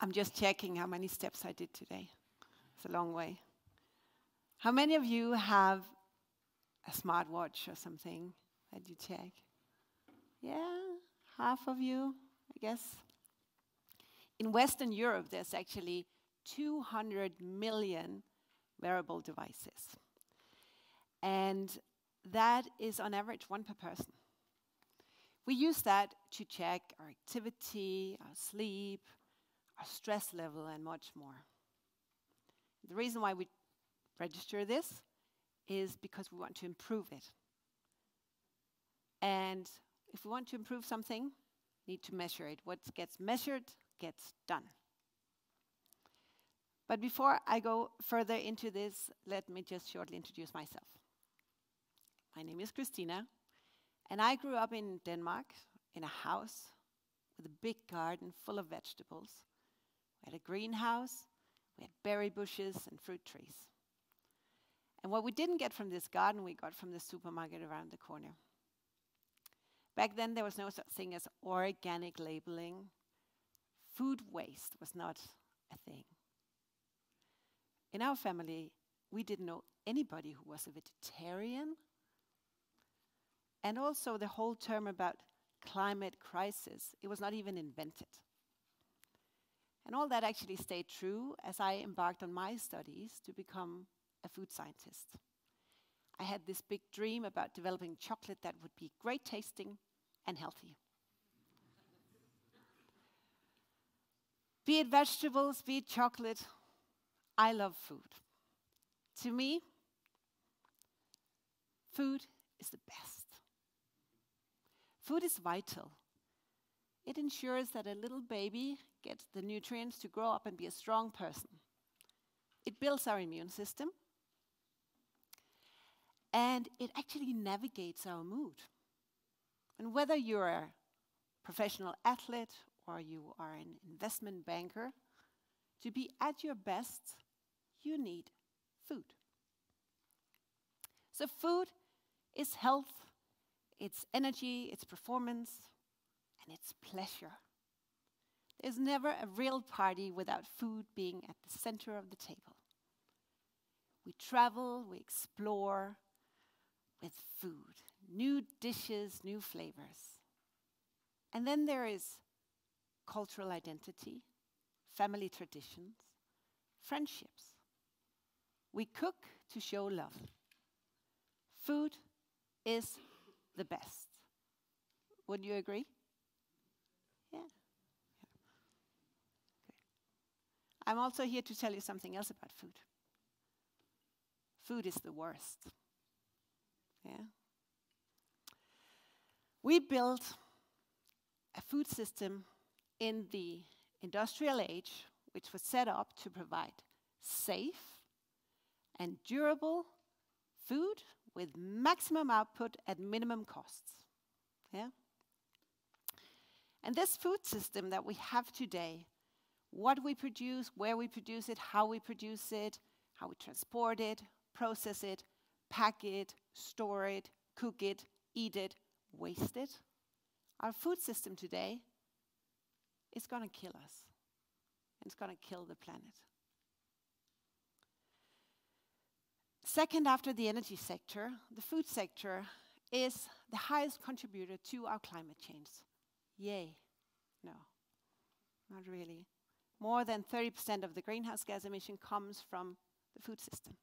I'm just checking how many steps I did today. It's a long way. How many of you have a smartwatch or something that you check? Yeah, half of you, I guess. In Western Europe, there's actually 200 million wearable devices. And that is on average one per person. We use that to check our activity, our sleep, our stress level, and much more. The reason why we register this is because we want to improve it. And if we want to improve something, we need to measure it. What gets measured gets done. But before I go further into this, let me just shortly introduce myself. My name is Christina, and I grew up in Denmark in a house with a big garden full of vegetables. We had a greenhouse, we had berry bushes and fruit trees. And what we didn't get from this garden, we got from the supermarket around the corner. Back then, there was no such thing as organic labeling. Food waste was not a thing. In our family, we didn't know anybody who was a vegetarian. And also, the whole term about climate crisis, it was not even invented. And all that actually stayed true as I embarked on my studies to become a food scientist. I had this big dream about developing chocolate that would be great tasting and healthy. be it vegetables, be it chocolate, I love food. To me, food is the best. Food is vital. It ensures that a little baby gets the nutrients to grow up and be a strong person. It builds our immune system. And it actually navigates our mood. And whether you're a professional athlete or you are an investment banker, to be at your best, you need food. So, food is health, it's energy, it's performance, and it's pleasure. There's never a real party without food being at the center of the table. We travel, we explore with food, new dishes, new flavors. And then there is cultural identity, family traditions, friendships. We cook to show love. Food is the best. Would you agree? Yeah. I'm also here to tell you something else about food. Food is the worst. Yeah. We built a food system in the industrial age which was set up to provide safe and durable food with maximum output at minimum costs. Yeah? And this food system that we have today, what we produce, where we produce it, how we produce it, how we transport it, process it, pack it, store it, cook it, eat it, waste it, our food system today is going to kill us. It's going to kill the planet. Second, after the energy sector, the food sector is the highest contributor to our climate change. Yay. No, not really. More than 30% of the greenhouse gas emission comes from the food system.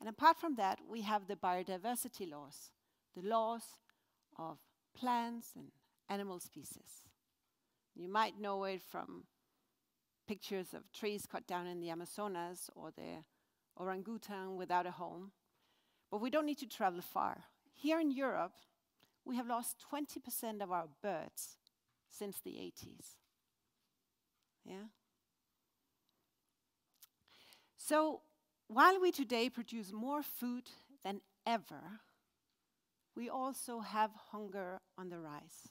And apart from that, we have the biodiversity laws, the laws of plants and animal species. You might know it from pictures of trees cut down in the Amazonas or the orangutan without a home. But we don't need to travel far. Here in Europe, we have lost 20% of our birds since the 80s. Yeah? So, while we today produce more food than ever, we also have hunger on the rise.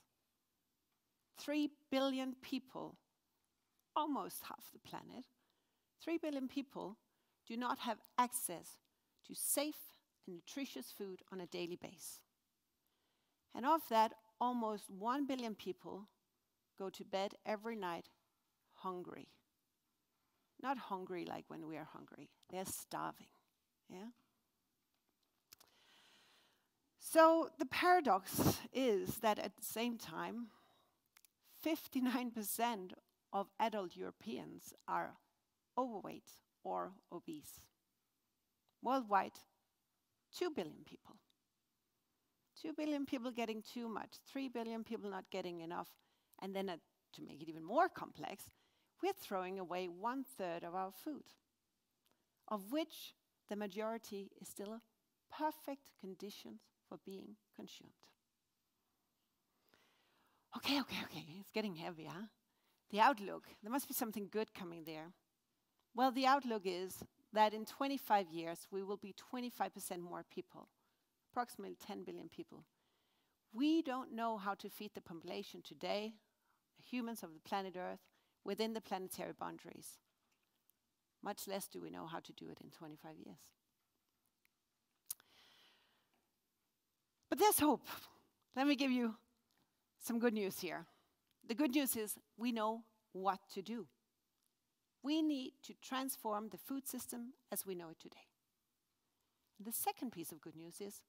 Three billion people, almost half the planet, three billion people do not have access to safe and nutritious food on a daily basis. And of that, almost 1 billion people go to bed every night hungry. Not hungry like when we are hungry, they're starving. Yeah? So the paradox is that at the same time, 59% of adult Europeans are overweight or obese. Worldwide, 2 billion people. 2 billion people getting too much, 3 billion people not getting enough. And then, uh, to make it even more complex, we're throwing away one third of our food, of which the majority is still perfect conditions for being consumed. Okay, okay, okay, it's getting heavy, huh? The outlook, there must be something good coming there. Well, the outlook is that in 25 years, we will be 25% more people, approximately 10 billion people. We don't know how to feed the population today, humans of the planet Earth, within the planetary boundaries. Much less do we know how to do it in 25 years. But there's hope. Let me give you some good news here. The good news is we know what to do. We need to transform the food system as we know it today. The second piece of good news is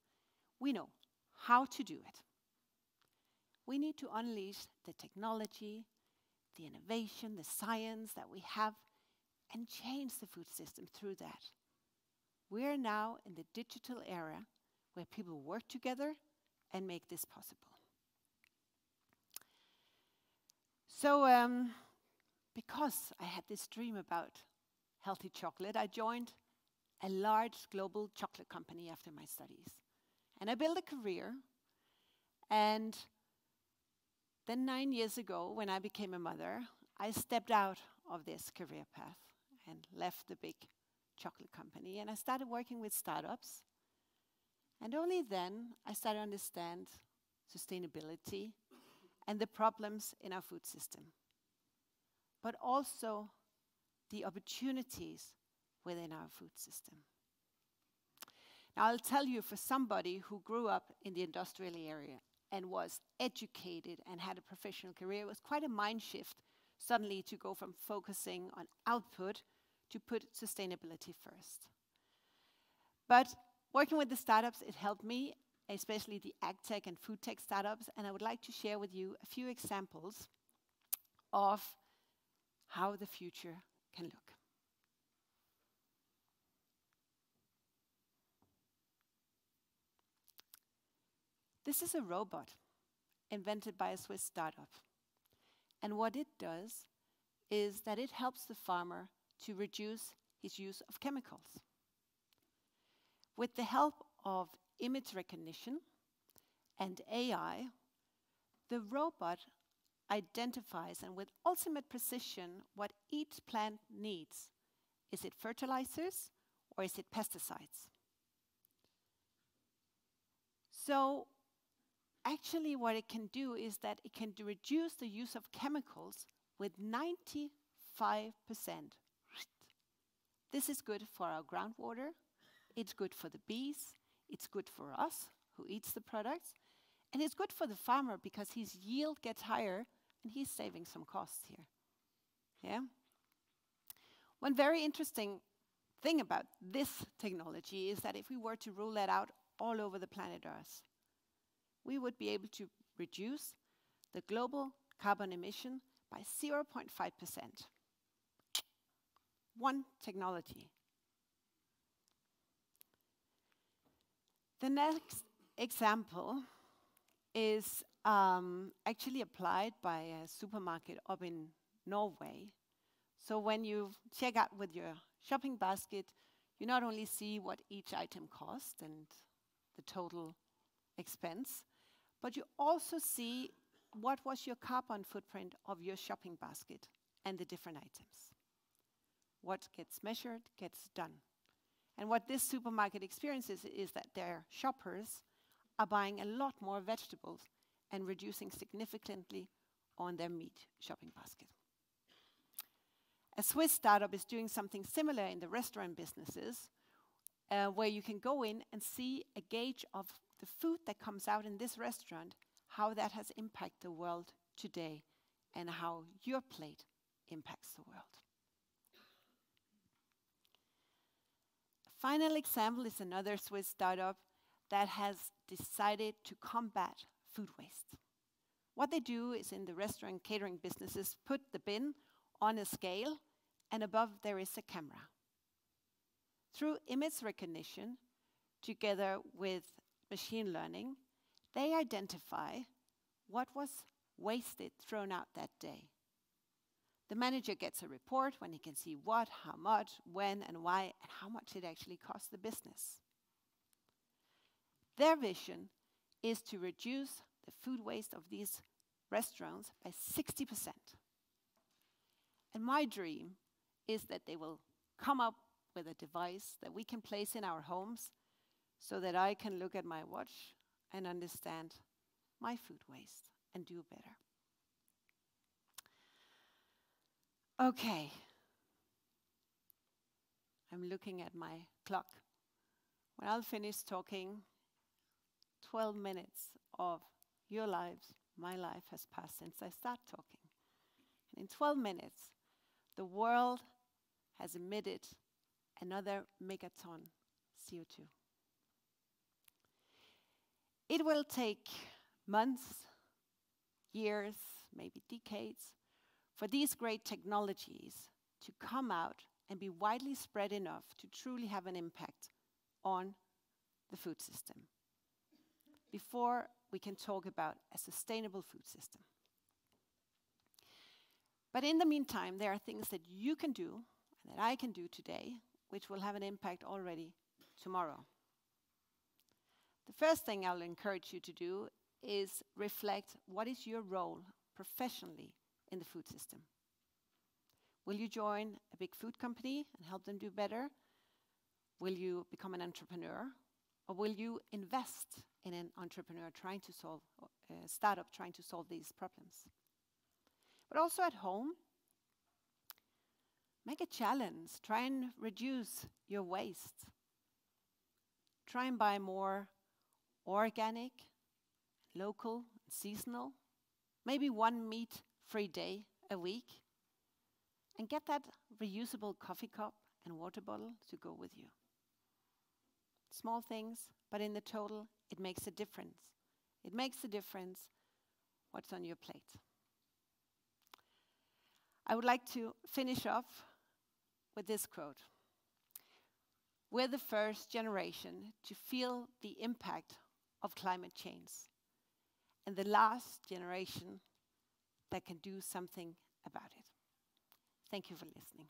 we know how to do it. We need to unleash the technology, the innovation, the science that we have, and change the food system through that. We're now in the digital era where people work together and make this possible. So, um, because I had this dream about healthy chocolate, I joined a large global chocolate company after my studies. And I built a career. And then, nine years ago, when I became a mother, I stepped out of this career path and left the big chocolate company. And I started working with startups. And only then I started to understand sustainability and the problems in our food system, but also the opportunities within our food system. Now, I'll tell you for somebody who grew up in the industrial area and was educated and had a professional career, it was quite a mind shift suddenly to go from focusing on output to put sustainability first. But working with the startups, it helped me especially the ag tech and food tech startups, and I would like to share with you a few examples of how the future can look. This is a robot invented by a Swiss startup. And what it does is that it helps the farmer to reduce his use of chemicals. With the help of image recognition, and AI, the robot identifies and with ultimate precision what each plant needs. Is it fertilizers or is it pesticides? So actually what it can do is that it can reduce the use of chemicals with 95%. This is good for our groundwater, it's good for the bees, it's good for us who eats the products, and it's good for the farmer because his yield gets higher and he's saving some costs here. Yeah? One very interesting thing about this technology is that if we were to roll that out all over the planet Earth, we would be able to reduce the global carbon emission by 0.5%. One technology. The next example is um, actually applied by a supermarket up in Norway. So when you check out with your shopping basket, you not only see what each item cost and the total expense, but you also see what was your carbon footprint of your shopping basket and the different items. What gets measured gets done. And what this supermarket experiences is that their shoppers are buying a lot more vegetables and reducing significantly on their meat shopping basket. A Swiss startup is doing something similar in the restaurant businesses, uh, where you can go in and see a gauge of the food that comes out in this restaurant, how that has impacted the world today, and how your plate impacts the world. Final example is another Swiss startup that has decided to combat food waste. What they do is in the restaurant catering businesses, put the bin on a scale, and above there is a camera. Through image recognition, together with machine learning, they identify what was wasted, thrown out that day. The manager gets a report when he can see what, how much, when, and why, and how much it actually costs the business. Their vision is to reduce the food waste of these restaurants by 60%. And my dream is that they will come up with a device that we can place in our homes so that I can look at my watch and understand my food waste and do better. Okay. I'm looking at my clock. When I'll finish talking, 12 minutes of your lives, my life has passed since I start talking. And in 12 minutes, the world has emitted another megaton CO2. It will take months, years, maybe decades for these great technologies to come out and be widely spread enough to truly have an impact on the food system before we can talk about a sustainable food system. But in the meantime, there are things that you can do and that I can do today which will have an impact already tomorrow. First thing I'll encourage you to do is reflect what is your role professionally in the food system. Will you join a big food company and help them do better? Will you become an entrepreneur? Or will you invest in an entrepreneur trying to solve, a uh, startup trying to solve these problems? But also at home, make a challenge. Try and reduce your waste. Try and buy more organic, local, seasonal, maybe one meat free day a week, and get that reusable coffee cup and water bottle to go with you. Small things, but in the total, it makes a difference. It makes a difference what's on your plate. I would like to finish off with this quote We're the first generation to feel the impact of climate change, and the last generation that can do something about it. Thank you for listening.